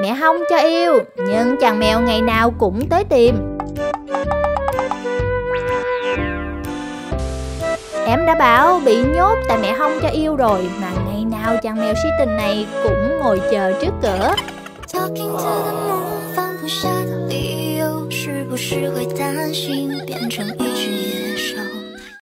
Mẹ không cho yêu, Nhưng chàng mèo ngày nào cũng tới tìm. Em đã bảo bị nhốt tại mẹ không cho yêu rồi, Mà ngày nào chàng mèo si tình này cũng ngồi chờ trước cửa. Talking to the？